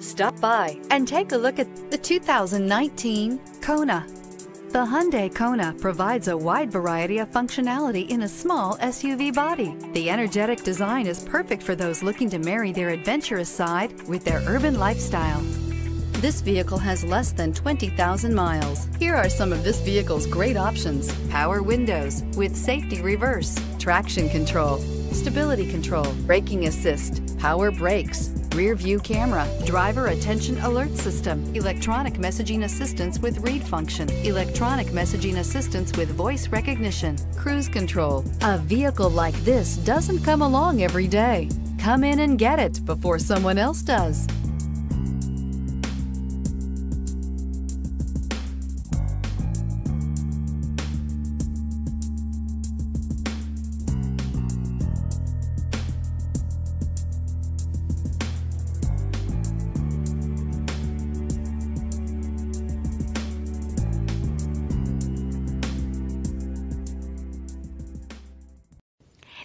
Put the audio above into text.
Stop by and take a look at the 2019 Kona. The Hyundai Kona provides a wide variety of functionality in a small SUV body. The energetic design is perfect for those looking to marry their adventurous side with their urban lifestyle. This vehicle has less than 20,000 miles. Here are some of this vehicle's great options. Power windows with safety reverse, traction control, stability control, braking assist, power brakes, rear view camera, driver attention alert system, electronic messaging assistance with read function, electronic messaging assistance with voice recognition, cruise control. A vehicle like this doesn't come along every day. Come in and get it before someone else does.